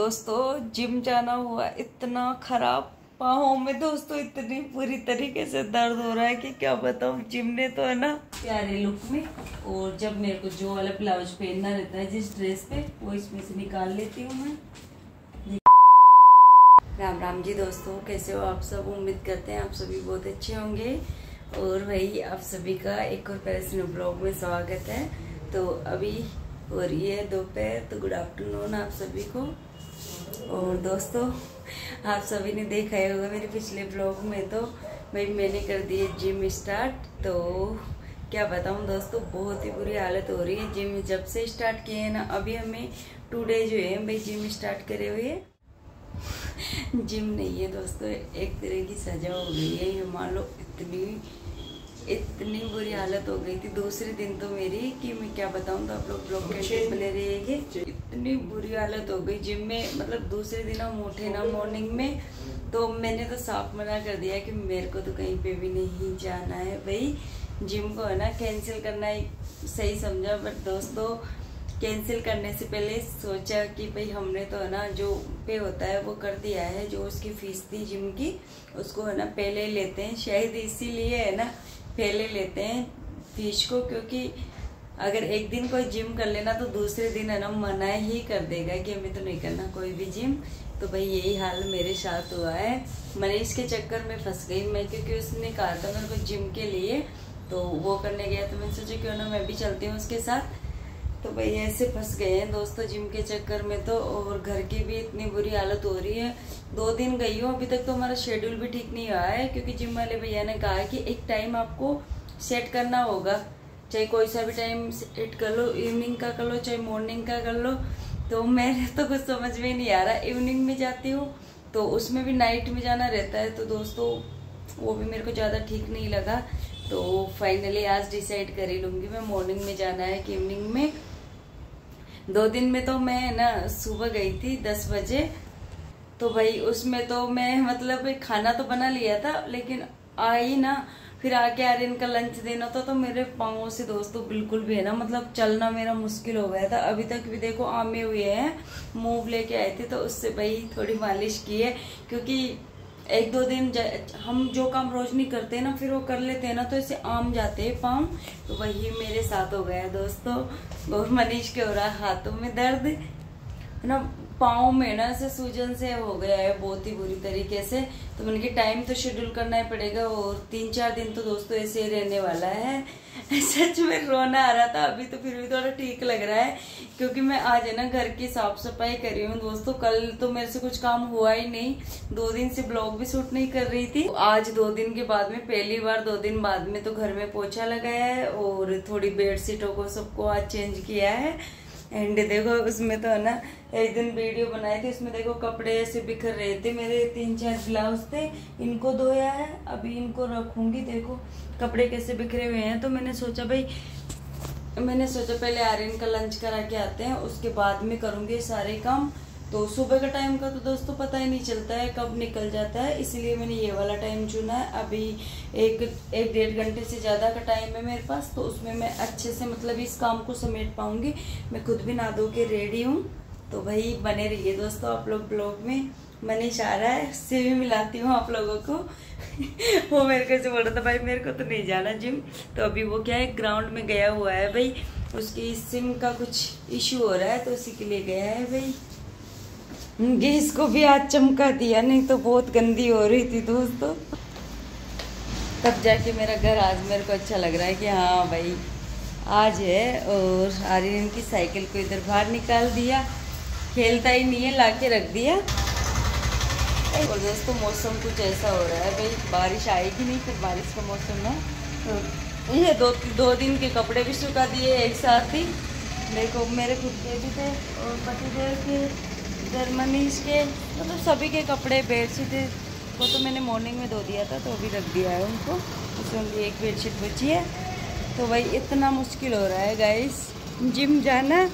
दोस्तों, जिम जाना हुआ इतना खराब। पाओ में दोस्तों इतनी पूरी तरीके से दर्द हो रहा है कि क्या बताऊँ, जिम ने तो है ना प्यारे लुक में, और जब मेरे को जो वाला ब्लाउज पहनना रहता है जिस ड्रेस पे, वो इसमें से निकाल लेती हूँ मैं। राम राम जी दोस्तों, कैसे हो आप सब? उम्मीद करते हैं आप सभी बहुत अच्छे होंगे। और भाई आप सभी का एक और पैरसिनो ब्लॉग में स्वागत है। तो अभी हो रही है दोपहर तो गुड आफ्टरनून आप सभी को। और दोस्तों आप सभी ने देखा ही होगा मेरे पिछले ब्लॉग में तो भाई मैंने कर दिए जिम स्टार्ट तो क्या बताऊँ दोस्तों बहुत ही बुरी हालत हो रही है जिम जब से स्टार्ट किए हैं ना अभी हमें टू डेज़ हुए हैं भाई जिम स्टार्ट करे हुए। जिम नहीं है दोस्तों एक तरह की सजा हो गई है। ये मान लो इतनी इतनी बुरी हालत हो गई थी। दूसरे दिन तो मेरी कि मैं क्या बताऊँ तो आप लोग ब्लॉग के बने रहेंगे इतनी बुरी हालत हो गई। जिम में मतलब दूसरे दिन हम उठे ना मॉर्निंग में तो मैंने तो साफ़ मना कर दिया कि मेरे को तो कहीं पे भी नहीं जाना है। भाई जिम को है ना कैंसिल करना ही सही समझा बट दोस्तों कैंसिल करने से पहले सोचा कि भाई हमने तो है ना जो पे होता है वो कर दिया है, जो उसकी फ़ीस थी जिम की, उसको है ना पहले लेते हैं। शायद इसीलिए है ना, पहले लेते हैं फ़ीस को, क्योंकि अगर एक दिन कोई जिम कर लेना तो दूसरे दिन है ना मना ही कर देगा कि हमें तो नहीं करना कोई भी जिम तो भाई यही हाल मेरे साथ हुआ है। मनीष के चक्कर में फंस गई मैं, क्योंकि उसने कहा था मेरे को जिम के लिए तो वो करने गया तो मैंने सोचा क्यों ना मैं भी चलती हूँ उसके साथ। तो भाई ऐसे फंस गए हैं दोस्तों जिम के चक्कर में तो और घर की भी इतनी बुरी हालत हो रही है। दो दिन गई हूँ, अभी तक तो हमारा शेड्यूल भी ठीक नहीं हुआ है, क्योंकि जिम वाले भैया ने कहा कि एक टाइम आपको सेट करना होगा। चाहे कोई सा भी टाइम सेट कर लो इवनिंग का कर लो, चाहे मॉर्निंग का कर लो तो मेरे तो कुछ समझ में नहीं आ रहा। इवनिंग में जाती हूँ तो उसमें भी नाइट में जाना रहता है तो दोस्तों, वो भी मेरे को ज़्यादा ठीक नहीं लगा। तो फाइनली आज डिसाइड कर ही लूँगी मैं मॉर्निंग में जाना है कि इवनिंग में। दो दिन में तो मैं ना, सुबह गई थी दस बजे। तो भाई, उसमें तो मैं मतलब खाना तो बना लिया था, लेकिन आई ना फिर आके आर्यन का लंच देना था तो मेरे पाँव से दोस्तों बिल्कुल भी है ना मतलब चलना मेरा मुश्किल हो गया था। अभी तक भी देखो आमे हुए हैं मूव लेके आए थे तो उससे भाई थोड़ी मालिश की है, क्योंकि एक दो दिन हम जो काम रोज नहीं करते ना, फिर वो कर लेते हैं ना तो इसे आम जाते हैं पाँव। तो वही मेरे साथ हो गया दोस्तों, और मनीष के हो रहा हाथों में दर्द। है ना पाँव में ना से सूजन से हो गया है बहुत ही बुरी तरीके से। तो मैंने कि टाइम तो शेड्यूल करना ही पड़ेगा और तीन चार दिन तो दोस्तों ऐसे ही रहने वाला है। सच में रोना आ रहा था, अभी तो फिर भी थोड़ा ठीक लग रहा है, क्योंकि मैं आज है ना घर की साफ़ सफ़ाई कर रही हूँ। दोस्तों, कल तो मेरे से कुछ काम हुआ ही नहीं। दो दिन से ब्लॉग भी शूट नहीं कर रही थी। आज दो दिन के बाद में, पहली बार दो दिन बाद में तो घर में पोछा लगाया है और थोड़ी बेड बेडशीटों को सबको आज चेंज किया है। एंड देखो, उसमें तो है ना, एक दिन वीडियो बनाई थी, उसमें देखो कपड़े ऐसे बिखर रहे थे, मेरे तीन चार ब्लाउज थे, इनको धोया है, अभी इनको रखूँगी, देखो कपड़े कैसे बिखरे हुए हैं। तो मैंने सोचा, भाई, मैंने सोचा पहले आर्यन का लंच करा के आते हैं, उसके बाद में करूँगी सारे काम तो सुबह का टाइम का तो दोस्तों पता ही नहीं चलता है, कब निकल जाता है, इसलिए मैंने ये वाला टाइम चुना है। अभी एक एक डेढ़ घंटे से ज़्यादा का टाइम है मेरे पास तो उसमें मैं अच्छे से मतलब इस काम को समेट पाऊँगी। मैं खुद भी ना धो के रेडी हूँ। तो भाई बने रहिए दोस्तों आप लोग ब्लॉग में। मनीष आ रहा है उससे भी मिलाती हूँ आप लोगों को। वो मेरे को से बोल रहा था, भाई, मेरे को तो नहीं जाना जिम तो अभी वो क्या है ग्राउंड में गया हुआ है भाई। उसकी सिम का कुछ इशू हो रहा है तो उसी के लिए गया है भाई। गैस को भी आज चमका दिया, नहीं तो बहुत गंदी हो रही थी दोस्तों। तब जाके मेरा घर आज मेरे को अच्छा लग रहा है कि हाँ भाई, आज है और आर्यन की साइकिल को इधर बाहर निकाल दिया, खेलता ही नहीं है ला के रख दिया। और दोस्तों, मौसम कुछ ऐसा हो रहा है भाई, बारिश आएगी नहीं फिर बारिश का मौसम है ये दो दो दिन के कपड़े भी सुखा दिए एक साथ ही। मेरे को, मेरे खुद के भी थे और पति देव के। जर्मनी के मतलब सभी के कपड़े बेडशीट वो तो मैंने मॉर्निंग में धो दिया था तो अभी रख दिया है उनको। उसमें भी एक बेडशीट बची है। तो भाई, इतना मुश्किल हो रहा है गाइस जिम जाना,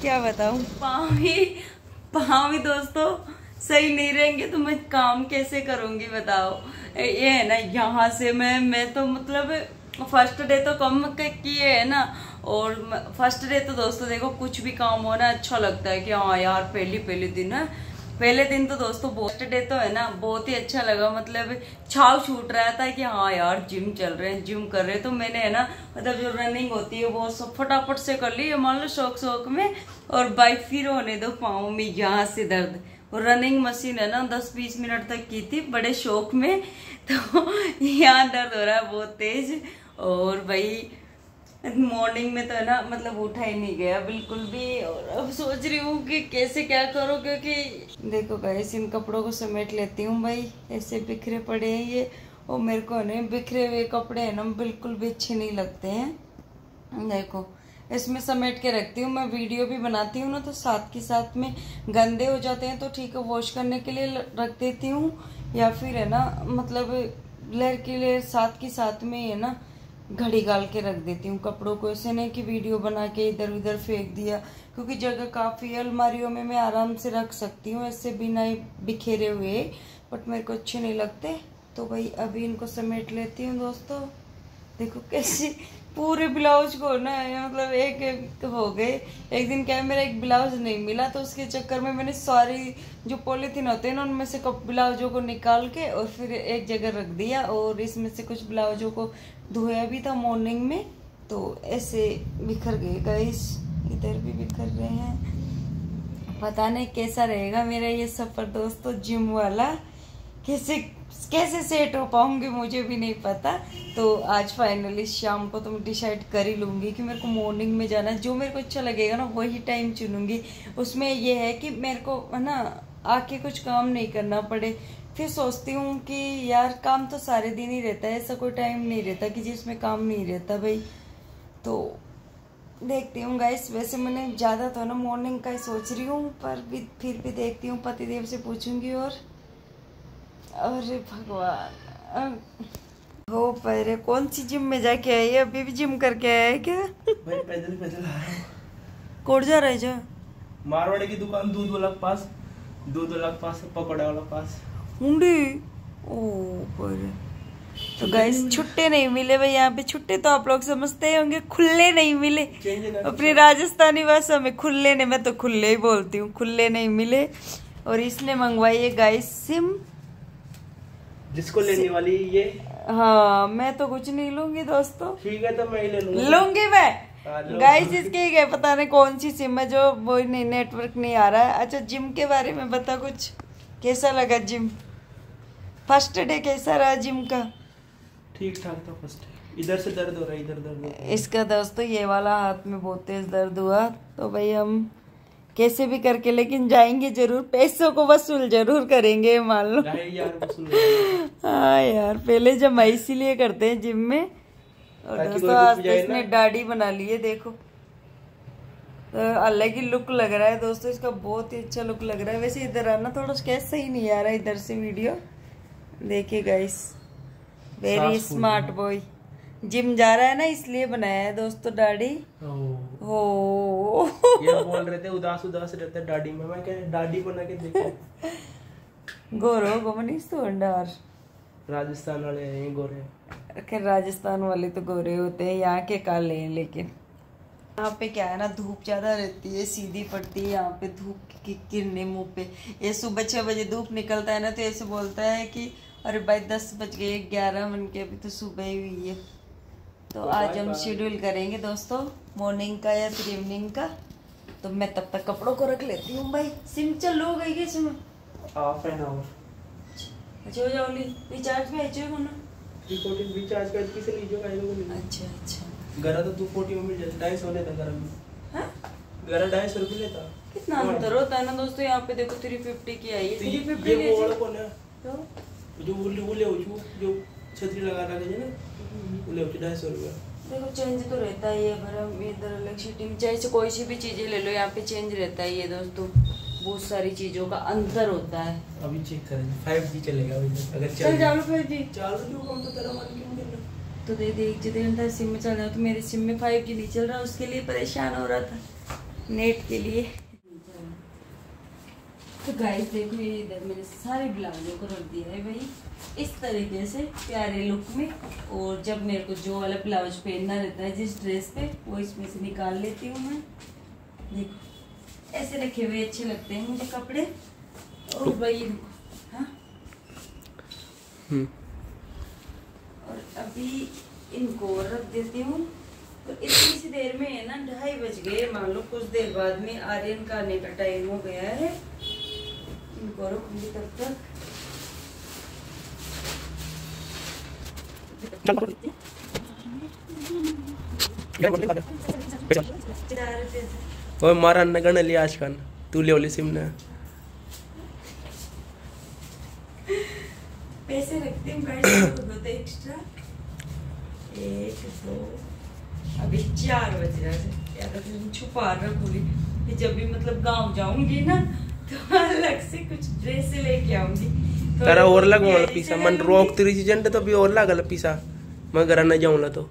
क्या बताऊँ? पाँव ही पाँव ही दोस्तों, सही नहीं रहेंगे तो मैं काम कैसे करूँगी, बताओ? ये है ना, यहाँ से मैं मैं तो मतलब फ़र्स्ट डे तो कम किए है ना। और फ़र्स्ट डे तो दोस्तों देखो कुछ भी काम हो ना अच्छा लगता है कि हाँ यार, पहली, पहले दिन है। पहले दिन तो दोस्तों फ़र्स्ट डे तो है ना, बहुत ही अच्छा लगा। मतलब छाव छूट रहा था कि हाँ यार जिम चल रहे हैं जिम कर रहे हैं। तो मैंने है ना मतलब जो रनिंग होती है, वो सब फटाफट से कर ली। मान लो शौक शौक में, और बाइक फिर होने दो पाओ में यहाँ से दर्द। और रनिंग मशीन है ना, दस बीस मिनट तक की थी, बड़े शौक में। तो यहाँ दर्द हो रहा है बहुत तेज। और भाई मॉर्निंग में तो है ना मतलब उठा ही नहीं गया, बिल्कुल भी। और अब सोच रही हूँ कि कैसे क्या करो, क्योंकि देखो गैस इन कपड़ों को समेट लेती हूँ भाई। ऐसे बिखरे पड़े हैं ये, और मेरे को नहीं, बिखरे हुए कपड़े है ना, बिल्कुल भी अच्छे नहीं लगते हैं। देखो, इसमें समेट के रखती हूँ, मैं वीडियो भी बनाती हूँ ना तो साथ के साथ में गंदे हो जाते हैं तो ठीक है वॉश करने के लिए रख देती हूँ। या फिर है ना मतलब लहर के लिए साथ के साथ में है ना घड़ी गाल के रख देती हूँ कपड़ों को। ऐसे नहीं कि वीडियो बना के इधर उधर फेंक दिया, क्योंकि जगह काफ़ी अलमारियों में मैं आराम से रख सकती हूँ, ऐसे बिना ही बिखेरे हुए। बट मेरे को अच्छे नहीं लगते तो भाई अभी इनको समेट लेती हूँ दोस्तों। देखो कैसे पूरे ब्लाउज को ना मतलब एक, एक हो गए। एक दिन क्या है मेरा एक ब्लाउज नहीं मिला तो उसके चक्कर में मैंने सारी जो पॉलीथीन होते हैं ना उनमें से ब्लाउजों को निकाल के और फिर एक जगह रख दिया और इसमें से कुछ ब्लाउजों को धोया भी था मॉर्निंग में तो ऐसे बिखर गए। गाइस इधर भी बिखर रहे हैं। पता नहीं कैसा रहेगा मेरा ये सफ़र दोस्तों जिम वाला। कैसे कैसे सेट हो पाऊँगी मुझे भी नहीं पता। तो आज फाइनली शाम को तो मैं डिसाइड कर ही लूँगी कि मेरे को मॉर्निंग में जाना जो मेरे को अच्छा लगेगा ना, वही टाइम चुनूँगी। उसमें ये है कि मेरे को, है ना, आके कुछ काम नहीं करना पड़े। फिर सोचती हूँ कि यार, काम तो सारे दिन ही रहता है। ऐसा कोई टाइम नहीं रहता कि जिसमें काम नहीं रहता भाई। तो देखती हूँ गाइस वैसे मैंने ज़्यादा तो ना मॉर्निंग का ही सोच रही हूँ, पर भी, फिर भी देखती हूँ। पतिदेव से पूछूँगी और अरे भगवान। हो पहले कौन सी जिम में जाके आई है? अभी भी जिम करके आया है क्या? पैदल पैदल आ रहा कोट जा रहा है जा? मारवाड़ी की दुकान दूध वाला पास। दूध वाला पास पकौड़ा वाला पास। हुंडी? ओ पर तो गाइस छुट्टे नहीं मिले भाई यहाँ पे छुट्टे तो आप लोग समझते ही होंगे खुले नहीं मिले। अपनी राजस्थानी भाषा में खुले नहीं मैं तो खुले ही बोलती हूँ खुले नहीं मिले। और इसने मंगवाई है गाइस सिम। जिसको लेने वाली ये? हाँ मैं तो कुछ नहीं लूँगी दोस्तों। ठीक है तो मैं ही ले लूँगी। लूँगी मैं। गाइस इसके गए पता नहीं कौन सी सिम है जो वो नहीं नेटवर्क नहीं आ रहा है। अच्छा जिम के बारे में बता कुछ। कैसा लगा जिम फ़र्स्ट डे कैसा रहा जिम का? ठीक ठाक था फ़र्स्ट इधर से दर्द हो रहा है इधर दर्द हो रहा है। इसका दोस्तों ये वाला हाथ में बहुत तेज दर्द हुआ। तो भाई हम कैसे भी करके लेकिन जाएँगे ज़रूर। पैसों को वसूल ज़रूर करेंगे मान लो। हाँ यार पहले जब इसीलिए करते हैं जिम में और दोस्तों आज तो इसने दाढ़ी बना ली है देखो। तो अलग ही लुक लग रहा है दोस्तों इसका बहुत ही अच्छा लुक लग रहा है। वैसे इधर आना थोड़ा कैसे सही नहीं आ रहा इधर से वीडियो। देखिए guys very smart boy gym जा रहा है ना इसलिए बनाया है दोस्तों दाढ़ी। हो। ये बोल रहे थे उदास उदास रहते दाढ़ी में। मैं क्या दाढ़ी बना के देखो। गोरो गोमनीस तो अंडार राजस्थान वाले हैं गोरे। खैर राजस्थान वाले तो गोरे होते हैं यहाँ के काले हैं लेकिन। यहाँ पे क्या है ना धूप ज़्यादा रहती है सीधी पड़ती है यहाँ पे धूप की किरने मुँह पे। ये सुबह छह बजे धूप निकलता है ना तो ऐसे बोलता है कि अरे भाई दस बज गए ग्यारह बन के अभी तो सुबह ही हुई है। तो आज हम शेड्यूल करेंगे दोस्तों मॉर्निंग का या फिर इवनिंग का। तो मैं तब तक कपड़ों को रख लेती हूँ भाई। सिम चल हो गई क्या सिम हाफ़ एन आवर अच्छा हो जाओ रिचार्ज में अच्छे हो ना रिचार्ज कर किसे लीजिए अच्छा अच्छा। गरा तो टू फोर्टी में मिल जाता ढाई सौ लेता गरा में हाँ? गरा ढाई सौ रुपये लेता। कितना अंतर होता है ना दोस्तों यहाँ पे देखो थ्री फिफ्टी की आई है थ्री फिफ्टी ये वो वाला कौन है? तो? जो वो वो ले जो जो छतरी लगा रहा है ना? वो ले ढाई सौ रुपये। देखो चेंज तो रहता ही है पर हम इधर इलेक्ट्रिसिटी में चाहे से कोई सी भी चीज़ें ले लो यहाँ पे चेंज रहता ही है दोस्तों। बहुत सारी चीज़ों का अंतर होता है। अभी चेक करें फाइव जी चलेगा अगर चल जाओ फाइव जी चालू जो कम तो तेरा मान क्यों तो दे दे एक जितने अंदर सिम में चल रहा तो मेरे सिम में फाइव जी नहीं चल रहा उसके लिए परेशान हो रहा था नेट के लिए। तो गाइस देखो ये इधर मैंने सारे ब्लाउजों को रख दिया है भाई। इस तरीके से प्यारे लुक में और जब मेरे को जो वाला ब्लाउज पहनना रहता है जिस ड्रेस पे वो इसमें से निकाल लेती हूँ मैं। देखो ऐसे रखे हुए अच्छे लगते हैं मुझे कपड़े। और भाई देखो हाँ? हम्म। और अभी इनको रख देती हूँ। तो इतनी सी देर में है ना ढाई बज गए। मान लो कुछ देर बाद में आर्यन का आने का टाइम हो गया है। इनको रखूँगी तब तक। रुपये से। ओय मारा न गणली आजकाल तू लेवली सिम ना। पैसे रखती हूँ गाइस दो तो एक्स्ट्रा एक, दो। अभी चार बज रहा है। या तो फिर छुपा रखूँगी जब भी मतलब गाँव जाऊँगी ना तो अलग से कुछ ड्रेस लेके आऊँगी। तारा और लग मला पिसा से मन रोक। तरी सीज़न तो भी और लागल पिसा मैं घर न जाऊंला तो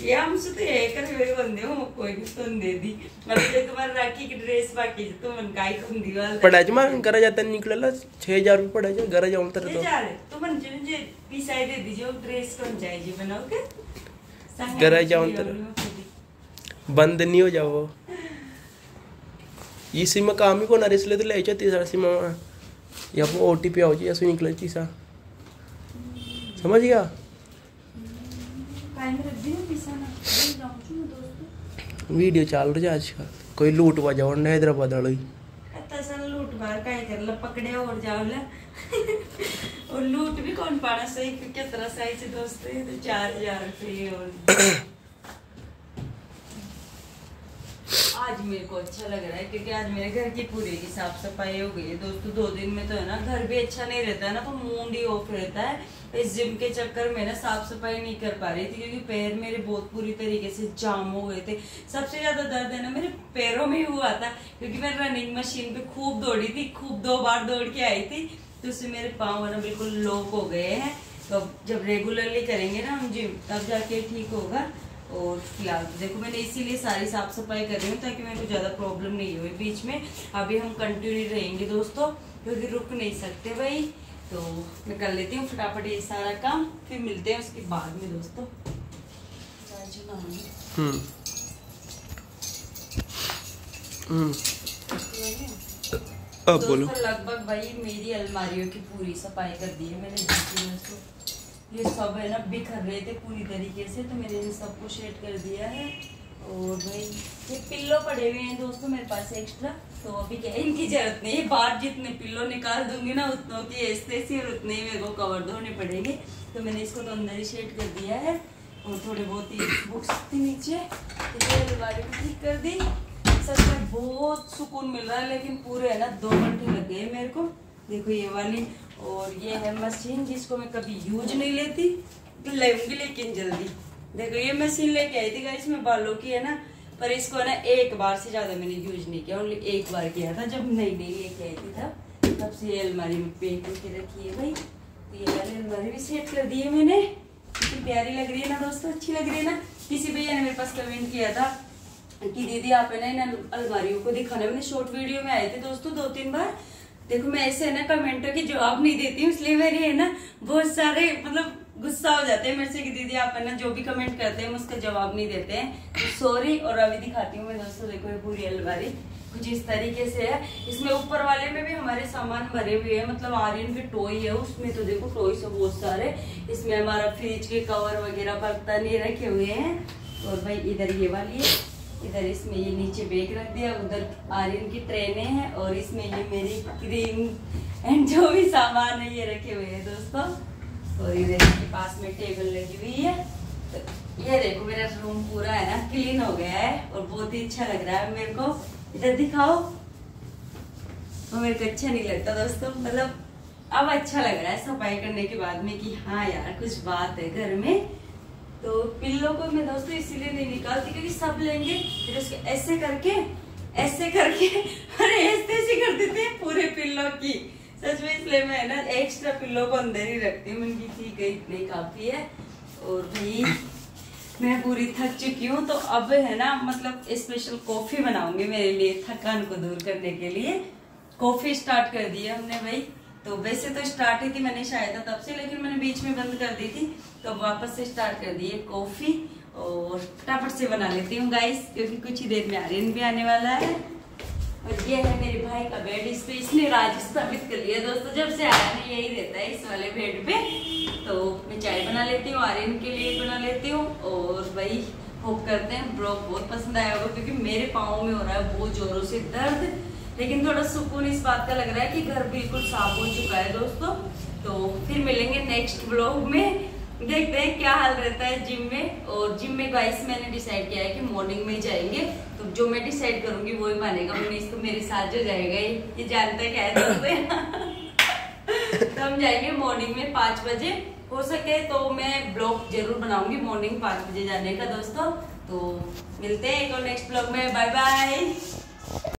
ये हमसे तो ये कर मेरे बंदे हो कोई भी तुम दे दी मतलब ये तुम्हारा राखी की ड्रेस बाकी है, तुम मन काय तुम दीवाल पडायचं मग घर जाता निकलेला छह हज़ार रुपये पडायचे घर जाऊन तर ले तो जा तो मन जो जो पिसाई दे दीजिए ड्रेस कौन जाएगी बनाओ के घरा में जाऊन तर-। बंद नहीं हो जाओ ई सिम काम ही कोणा इसलिए तो लिहायच्या तिसरा सिम या ओ टी पी आवची असं निकलं तिसा समझ गया? ले वीडियो चाल रही है आजकल। कोई लूट वजाव हैदराबाद वाली लूट बार काय करलं पकड्या और जावला और लूट भी कौन पाना सही? कि कितना सही से दोस्त तो चार हज़ार रुपये और। आज मेरे को अच्छा लग रहा है, क्योंकि आज मेरे घर की पूरी की साफ़ सफ़ाई हो गई है। दोस्तों, दो दिन में तो है ना, घर भी अच्छा नहीं रहता है ना तो मूड ही ऑफ़ रहता है। इस जिम के चक्कर में ना साफ़ सफ़ाई नहीं कर पा रही थी, क्योंकि पैर मेरे बहुत पूरी तरीके से जाम हो गए थे। सबसे ज़्यादा दर्द है ना मेरे पैरों में हुआ था, क्योंकि मैं रनिंग मशीन पे खूब दौड़ी थी, खूब दो बार दौड़ के आई थी तो उससे मेरे पाँव ना बिल्कुल लॉक हो गए हैं। तो जब रेगुलरली करेंगे ना हम जिम तब जाके ठीक होगा। और फ़िलहाल तो देखो मैंने इसीलिए सारी साफ़ सफ़ाई कर रही हूँ ताकि मेरे को ज़्यादा प्रॉब्लम नहीं हुई बीच में। अभी हम कंटिन्यू रहेंगे दोस्तों क्योंकि रुक नहीं सकते भाई। तो मैं कर लेती हूँ फटाफट ये सारा काम फिर मिलते हैं उसके बाद में दोस्तों। हम्म। हम्म। अब बोलो। लगभग भाई मेरी अलमारियों की पूरी सफ़ाई कर दी है मैंने। है ये सब है ना बिखर रहे थे पूरी तरीके से तो मैंने इन सबको शेड कर दिया है। और भाई, ये पिल्लो पड़े हुए हैं दोस्तों मेरे पास एक्स्ट्रा तो अभी क्या इनकी ज़रूरत नहीं है। बाहर जितने पिल्लो निकाल दूँगी ना, उतनों की एस्तेसी और उतने ही मेरे को कवर धोने पड़ेंगे। तो मैंने इसको तो अंदर ही शेड कर दिया है। और थोड़े बहुत ही बुक्स थी नीचे अलमारी को ठीक कर दी। सच में बहुत सुकून मिल रहा है, लेकिन पूरे, है ना, दो घंटे लग गए मेरे को। देखो ये वाली, और ये है मशीन जिसको मैं कभी यूज़ नहीं लेती लूँगी लेकिन जल्दी? देखो ये मशीन लेके आई थी गाइस में बालों की, है ना? पर इसको ना, एक बार से ज़्यादा मैंने यूज़ नहीं किया ओनली एक बार किया था, जब नई नई लेके आई थी तब। तब से ये अलमारी में पेंट करके रखी है भाई। तो ये वाली अलमारी भी सेट कर दी है मैंने। कितनी प्यारी लग रही है ना दोस्तों, अच्छी लग रही है ना? किसी भैया ने मेरे पास कमेंट किया था कि दीदी, आप है ना इन अलमारियों को दिखाना। मैंने शॉर्ट वीडियो में आए थे दोस्तों दो तीन बार। देखो, मैं ऐसे है ना कमेंटों के जवाब नहीं देती हूँ, इसलिए मेरे है ना बहुत सारे मतलब गुस्सा हो जाते हैं मेरे से कि दीदी आप है ना जो भी कमेंट करते हैं उसका जवाब नहीं देते हैं। तो सॉरी और अभी दिखाती हूँ मैं दोस्तों, देखो ये पूरी अलमारी कुछ इस तरीके से है। इसमें ऊपर वाले में भी हमारे सामान भरे हुए हैं मतलब आर्यन के टॉय है, उसमें तो देखो टॉय से बहुत सारे। इसमें हमारा फ्रिज के कवर वगैरह बर्तन ये रखे हुए हैं। और भाई इधर ये वाली है। इधर इसमें ये नीचे बैग रख दिया, उधर आर्यन की ट्रेनें हैं और इसमें ये मेरी क्रीम एंड जो भी सामान है ये रखे हुए हैं दोस्तों। और इधर इसके पास में टेबल लगी हुई है। तो ये देखो मेरा रूम पूरा है ना, क्लीन हो गया है और बहुत ही अच्छा लग रहा है मेरे को। इधर दिखाओ। वो मेरे को अच्छा नहीं लगता दोस्तों मतलब अब अच्छा लग रहा है सफ़ाई करने के बाद में कि हाँ यार, कुछ बात है घर में। तो पिल्लो को मैं दोस्तों इसीलिए नहीं निकालती क्योंकि सब लेंगे, फिर उसके ऐसे करके ऐसे करके, अरे ऐसे ऐसे कर देते हैं पूरे पिल्लो की। सच में इसलिए मैं ना एक्स्ट्रा पिल्लो को अंदर ही रखती हूँ, उनकी ठीक है, इतनी काफ़ी है। और भाई, मैं पूरी थक चुकी हूँ तो अब है ना मतलब स्पेशल कॉफ़ी बनाऊँगी मेरे लिए थकान को दूर करने के लिए। कॉफ़ी स्टार्ट कर दी है हमने भाई। तो वैसे तो स्टार्ट ही थी मैंने शायद तब से, लेकिन मैंने बीच में बंद कर दी थी। तो वापस से स्टार्ट कर दी है कॉफ़ी और फटाफट से बना लेती हूँ गाइस क्योंकि कुछ ही देर में आर्यन भी आने वाला है। और ये है मेरे भाई का बेड इस पे इसने राज स्थापित कर लिया। दोस्तों, जब से आया ना, यही रहता है इस वाले बेड पे। तो मैं चाय बना लेती हूँ, आर्यन के लिए बना लेती हूँ, और भाई होप करते हैं। ब्लॉग बहुत पसंद आया होगा, क्योंकि मेरे पाँव में हो रहा है बहुत जोरों से दर्द। लेकिन थोड़ा सुकून इस बात का लग रहा है कि घर बिल्कुल साफ़ हो चुका है दोस्तों। तो फिर मिलेंगे नेक्स्ट ब्लॉग में। देखते हैं क्या हाल रहता है जिम में। और जिम में गाइस मैंने डिसाइड किया है कि मॉर्निंग में जाएँगे। तो जो मैं डिसाइड करूँगी वो ही मानेगा। मनीष तो मेरे साथ जो जाएगा, ये ये जानता है क्या है दोस्तों। तो हम जाएँगे मॉर्निंग में पाँच बजे। हो सके तो मैं ब्लॉग ज़रूर बनाऊँगी मॉर्निंग पाँच बजे जाने का दोस्तों। तो मिलते हैं एक और नेक्स्ट ब्लॉग में। Bye bye